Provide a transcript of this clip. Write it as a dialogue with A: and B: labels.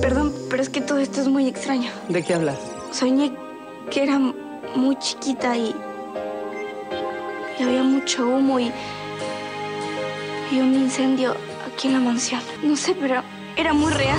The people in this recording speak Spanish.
A: Perdón, pero es que todo esto es muy extraño.
B: ¿De qué hablas?
A: Soñé que era muy chiquita y, había mucho humo y, y un incendio aquí en la mansión. No sé, pero era muy real.